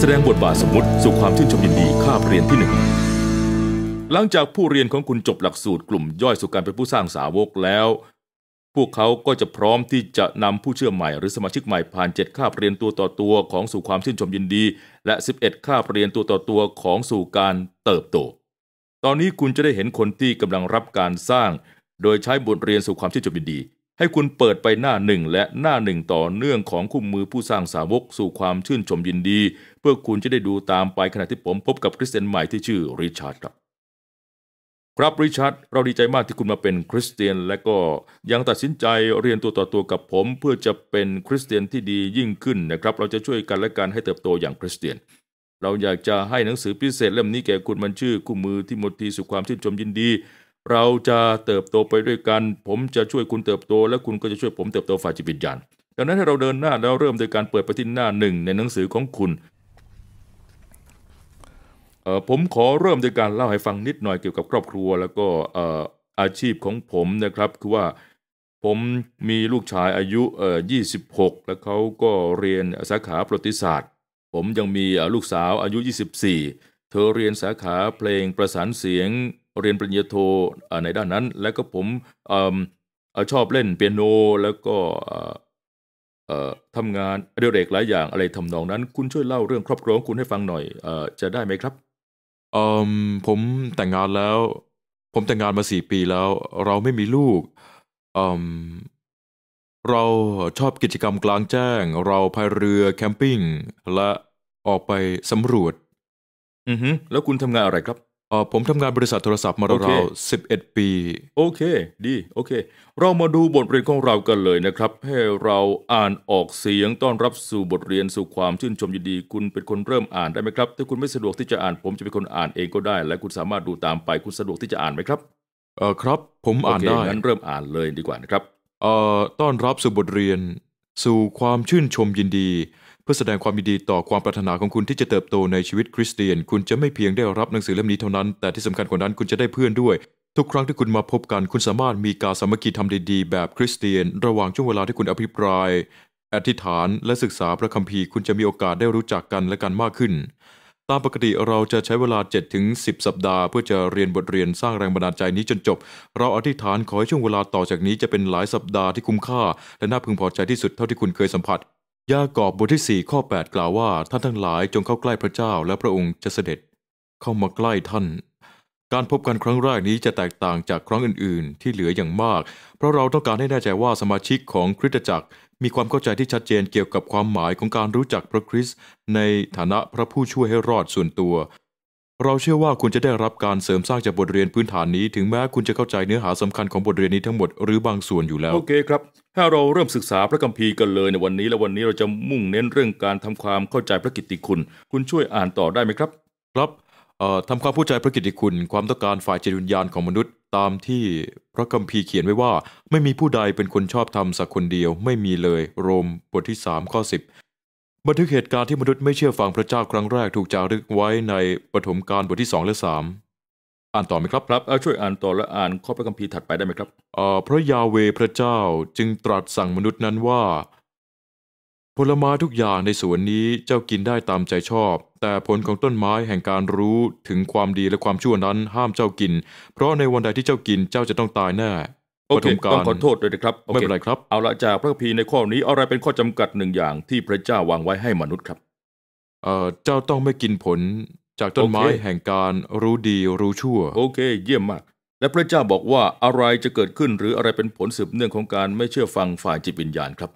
แสดงบทบาทสมมติสู่ความชื่นชมยินดีคาบเรียนที่หนึ่งหลังจากผู้เรียนของคุณจบหลักสูตรกลุ่มย่อยสู่การเป็นผู้สร้างสาวกแล้ว พวกเขาก็จะพร้อมที่จะนำผู้เชื่อใหม่หรือสมาชิกใหม่ผ่าน 7 คาบเรียนตัวต่อตัวของสู่ความชื่นชมยินดี และ 11 คาบเรียนตัวต่อตัวของสู่การเติบโต ตอนนี้คุณจะได้เห็นคนที่กำลังรับการสร้าง โดยใช้บทเรียนสู่ความชื่นชมยินดี ให้คุณเปิดไปหน้าหนึ่งและหน้าหนึ่งต่อเนื่องของคู่มือผู้สร้างสาวกสู่ความชื่นชมยินดี เพื่อคุณจะได้ดูตามไปขณะที่ผมพบกับคริสเตียนใหม่ที่ชื่อริชาร์ดครับ ครับริชาร์ดเราดีใจมากที่คุณมาเป็นคริสเตียน และก็ยังตัดสินใจเรียนตัวต่อตัวกับผม เพื่อจะเป็นคริสเตียนที่ดียิ่งขึ้นนะครับ เราจะช่วยกันและกันให้เติบโตอย่างคริสเตียน เราอยากจะให้หนังสือพิเศษเล่มนี้แก่คุณมันชื่อคู่มือที่มดทีสู่ความชื่นชมยินดี เราจะเติบโตไปด้วยกัน ผมจะช่วยคุณเติบโต และคุณก็จะช่วยผมเติบโตฝ่ายจิตวิญญาณดังนั้นให้เราเดินหน้าแล้วเริ่มโดยการเปิดไปที่หน้าหนึ่งในหนังสือของคุณเอ่อผมขอเริ่มโดยการเล่าให้ฟังนิดหน่อยเกี่ยวกับครอบครัว แล้วก็อาชีพของผมนะครับ คือว่าผมมีลูกชายอายุเอ่อ26 แล้วเขาก็เรียนสาขาประวัติศาสตร์ ผมยังมีลูกสาวอายุ 24 เธอเรียนสาขาเพลงประสานเสียง เรียนปริญญาโทเอ่อในด้านนั้น แล้วก็ผมเอิ่มเอ่อชอบเล่นเปียโนแล้วก็เอ่อเอ่อทำงานอดิเรกหลายอย่างอะไรทำนองนั้น คุณช่วยเล่าเรื่องครอบครัวของคุณให้ฟังหน่อยเอ่อจะได้ไหมครับเอ่มผมแต่งงานแล้ว ผมแต่งงานมาสี่ปีแล้ว เราไม่มีลูกเอ่มเราชอบกิจกรรมกลางแจ้ง เราพายเรือแคมปิ้ง และออกไปสำรวจ อือฮึแล้วคุณทำงานอะไรครับเอ่อผมทำงานบริษัทโทรศัพท์มาโอเค ราวๆสิบเอ็ดปี โอเค ดี โอเค เรามาดูบทเรียนของเรากันเลยนะครับ ให้เราอ่านออกเสียงต้อนรับสู่บทเรียนสู่ความชื่นชมยินดี คุณเป็นคนเริ่มอ่านได้ไหมครับ ถ้าคุณไม่สะดวกที่จะอ่าน ผมจะเป็นคนอ่านเองก็ได้ และคุณสามารถดูตามไป คุณสะดวกที่จะอ่านไหมครับเอ่อครับ ผมอ่านโเคได้งั้นเริ่มอ่านเลยดีกว่านะครับ เอ่อต้อนรับสู่บทเรียน สู่ความชื่นชมยินดี เพื่อแสดงความยินดีต่อความปรารถนาของคุณที่จะเติบโตในชีวิตคริสเตียน คุณจะไม่เพียงได้รับหนังสือเล่มนี้เท่านั้น แต่ที่สำคัญกว่านั้นคุณจะได้เพื่อนด้วย ทุกครั้งที่คุณมาพบกัน คุณสามารถมีการสามัคคีทำดีๆ แบบคริสเตียน ระหว่างช่วงเวลาที่คุณอภิปราย อธิษฐานและศึกษาพระคัมภีร์ คุณจะมีโอกาสได้รู้จักกันและกันมากขึ้น ตามปกติเราจะใช้เวลา7-10ถึง10 สัปดาห์ เพื่อจะเรียนบทเรียนสร้างแรงบันดาลใจนี้จนจบ เราอธิษฐานขอให้ช่วงเวลาต่อจากนี้จะเป็นหลายสัปดาห์ที่คุ้มค่า และน่าพึงพอใจที่สุดเท่าที่คุณเคยสัมผัส ยากอบบทที่ 4 ข้อ 8 กล่าวว่า ท่านทั้งหลายจงเข้าใกล้พระเจ้าและพระองค์จะเสด็จเข้ามาใกล้ท่าน การพบกันครั้งแรกนี้จะแตกต่างจากครั้งอื่น ๆ ที่เหลืออย่างมาก เพราะเราต้องการให้แน่ใจว่าสมาชิกของคริสตจักร มีความเข้าใจที่ชัดเจนเกี่ยวกับความหมายของการรู้จักพระคริสต์ในฐานะพระผู้ช่วยให้รอดส่วนตัว เราเชื่อว่าคุณจะได้รับการเสริมสร้างจากบทเรียนพื้นฐานนี้ ถึงแม้คุณจะเข้าใจเนื้อหาสำคัญของบทเรียนนี้ทั้งหมดหรือบางส่วนอยู่แล้ว โอเคครับ ถ้าเราเริ่มศึกษาพระคัมภีร์กันเลยในวันนี้และวันนี้เราจะมุ่งเน้นเรื่องการทำความเข้าใจพระกิตติคุณ คุณช่วยอ่านต่อได้ไหมครับ ครับเอ่อทำความเข้าใจพระกิตติคุณ ความต้องการฝ่ายจิตวิญญาณของมนุษย์ ตามที่พระคัมภีร์เขียนไว้ว่า ไม่มีผู้ใดเป็นคนชอบธรรมสักคนเดียวไม่มีเลย โรมบทที่3ข้อ10 บันทึกเหตุการณ์ที่มนุษย์ไม่เชื่อฟังพระเจ้าครั้งแรกถูกจารึกไว้ในปฐมกาลบทที่ 2 และ 3 อ่านต่อไหมครับครับเอาช่วยอ่านต่อและอ่านข้อพระคัมภีร์ถัดไปได้ไหมครับเอ่อพระยาเวห์พระเจ้าจึงตรัสสั่งมนุษย์นั้นว่า ผลไม้ทุกอย่างในสวนนี้เจ้ากินได้ตามใจชอบ แต่ผลของต้นไม้แห่งการรู้ถึงความดีและความชั่วนั้นห้ามเจ้ากิน เพราะในวันใดที่เจ้ากินเจ้าจะต้องตายแน่ โอเคปฐมกาลต้องขอโทษด้วยนะครับโอคไม่เป็นไรครับ เอาละจากพระคัมภีร์ในข้อนี้อะไรเป็นข้อจำกัดหนึ่งอย่างที่พระเจ้าวางไว้ให้มนุษย์ครับ เอ่อเจ้าต้องไม่กินผลจากต้นไม้โอเคแห่งการรู้ดีรู้ชั่ว โอเค เยี่ยมมาก และพระเจ้าบอกว่าอะไรจะเกิดขึ้นหรืออะไรเป็นผลสืบเนื่องของการไม่เชื่อฟังฝ่ายจิตวิญญาณครับ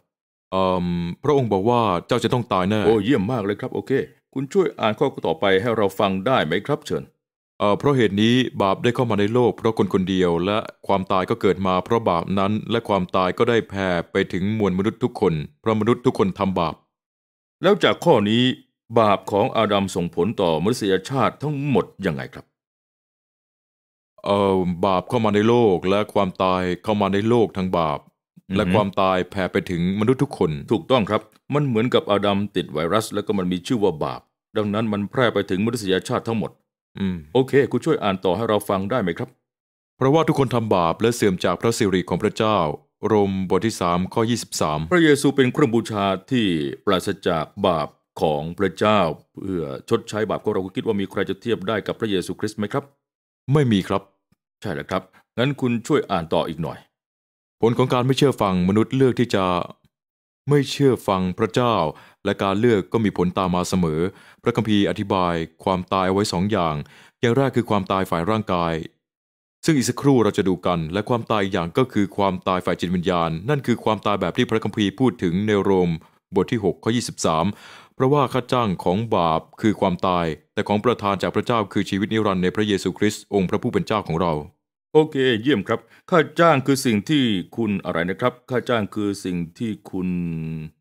เอ่อพระองค์บอกว่าเจ้าจะต้องตายแน่โอ้เยี่ยมมากเลยครับ โอเค คุณช่วยอ่านข้อต่อไปให้เราฟังได้ไหมครับเชิญ เอ่อเพราะเหตุนี้บาปได้เข้ามาในโลกเพราะคนคนเดียวและความตายก็เกิดมาเพราะบาปนั้น และความตายก็ได้แผ่ไปถึงมวลมนุษย์ทุกคน เพราะมนุษย์ทุกคนทำบาป แล้วจากข้อนี้บาปของอาดัมส่งผลต่อมนุษยชาติทั้งหมดยังไงครับเอ่อบาปเข้ามาในโลกและความตายเข้ามาในโลกทั้งบาปอือฮึและความตายแผ่ไปถึงมนุษย์ทุกคน ถูกต้องครับ มันเหมือนกับอาดัมติดไวรัส แล้วก็มันมีชื่อว่าบาป ดังนั้นมันแพร่ไปถึงมนุษยชาติทั้งหมด อืมโอเค คุณช่วยอ่านต่อให้เราฟังได้ไหมครับ เพราะว่าทุกคนทำบาปและเสื่อมจากพระสิริของพระเจ้า โรมบทที่3ข้อ 23 พระเยซูเป็นเครื่องบูชาที่ปราศจากบาปของพระเจ้าเพื่อชดใช้บาปของเราคุณคิดว่ามีใครจะเทียบได้กับพระเยซูคริสต์ไหมครับ ไม่มีครับ ใช่แล้วครับ งั้นคุณช่วยอ่านต่ออีกหน่อย ผลของการไม่เชื่อฟังมนุษย์เลือกที่จะ ไม่เชื่อฟังพระเจ้า และการเลือกก็มีผลตามมาเสมอ พระคัมภีร์อธิบายความตายเอาไว้สองอย่าง อย่างแรกคือความตายฝ่ายร่างกาย ซึ่งอีกสักครู่เราจะดูกัน และความตายอีกอย่างก็คือความตายฝ่ายจิตวิญญาณ นั่นคือความตายแบบที่พระคัมภีร์พูดถึงในโรม บทที่6ข้อ23 เพราะว่าค่าจ้างของบาปคือความตาย แต่ของประทานจากพระเจ้าคือชีวิตนิรันดร์ในพระเยซูคริสต์องค์พระผู้เป็นเจ้าของเรา โอเค เยี่ยมครับ ค่าจ้างคือสิ่งที่คุณอะไรนะครับ ค่าจ้างคือสิ่งที่คุณ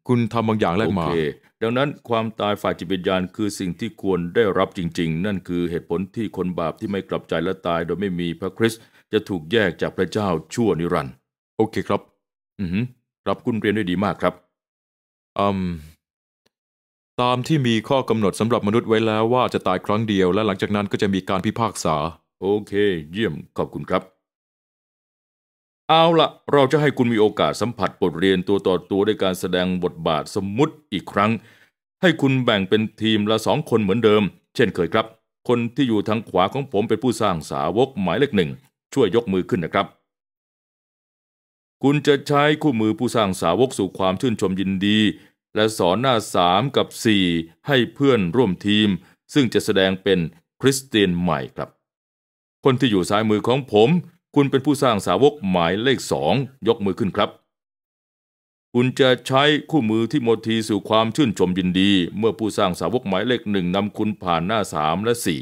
คุณทำบางอย่างแลกโอมาเค ดังนั้นความตายฝ่ายจิตวิญญาณคือสิ่งที่ควรได้รับจริง ๆ นั่นคือเหตุผลที่คนบาปที่ไม่กลับใจและตายโดยไม่มีพระคริสต์จะถูกแยกจากพระเจ้าชั่วนิรันดร์โอเคครับ อือหือรับคุณเรียนได้ดีมากครับอืมตามที่มีข้อกำหนดสำหรับมนุษย์ไว้แล้วว่าจะตายครั้งเดียว และหลังจากนั้นก็จะมีการพิพากษา โอเค เยี่ยมขอบคุณครับ เอาละเราจะให้คุณมีโอกาสสัมผัสบทเรียนตัวต่อตัวด้วยการแสดงบทบาทสมมุติอีกครั้ง ให้คุณแบ่งเป็นทีมละสองคนเหมือนเดิม เช่นเคยครับ คนที่อยู่ทางขวาของผมเป็นผู้สร้างสาวกหมายเลขหนึ่งช่วยยกมือขึ้นนะครับ คุณจะใช้คู่มือผู้สร้างสาวกสู่ความชื่นชมยินดี และสอนหน้าสามกับสี่ให้เพื่อนร่วมทีม ซึ่งจะแสดงเป็นคริสเตียนใหม่ครับ คนที่อยู่ซ้ายมือของผม คุณเป็นผู้สร้างสาวกหมายเลขสองยกมือขึ้นครับ คุณจะใช้คู่มือที่โมทีสู่ความชื่นชมยินดี เมื่อผู้สร้างสาวกหมายเลขหนึ่งนำคุณผ่านหน้าสามและสี่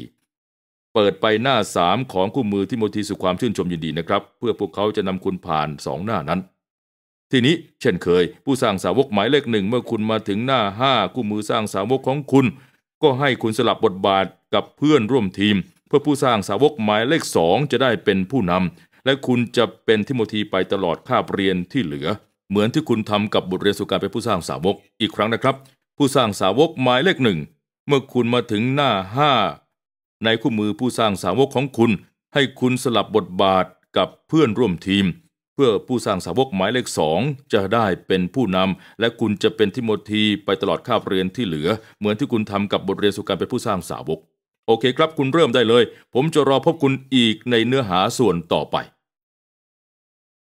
เปิดไปหน้าสามของคู่มือที่โมทีสู่ความชื่นชมยินดีนะครับ เพื่อพวกเขาจะนำคุณผ่านสองหน้านั้นทีนี้เช่นเคย ผู้สร้างสาวกหมายเลขหนึ่งเมื่อคุณมาถึงหน้าห้าคู่มือสร้างสาวกของคุณ ก็ให้คุณสลับบทบาทกับเพื่อนร่วมทีม เพื่อผู้สร้างสาวกหมายเลขสองจะได้เป็นผู้นำและคุณจะเป็นทิโมธีไปตลอดคาบเรียนที่เหลือ เหมือนที่คุณทำกับบทเรียนสู่การเป็นผู้สร้างสาวกอีกครั้งนะครับ ผู้สร้างสาวกหมายเลขหนึ่งเมื่อคุณมาถึงหน้าห้าในคู่มือผู้สร้างสาวกของคุณ ให้คุณสลับบทบาทกับเพื่อนร่วมทีม เพื่อผู้สร้างสาวกหมายเลขสองจะได้เป็นผู้นำและคุณจะเป็นทิโมธีไปตลอดคาบเรียนที่เหลือ เหมือนที่คุณทำกับบทเรียนสู่การเป็นผู้สร้างสาวก โอเคครับคุณเริ่มได้เลย ผมจะรอพบคุณอีกในเนื้อหาส่วนต่อไป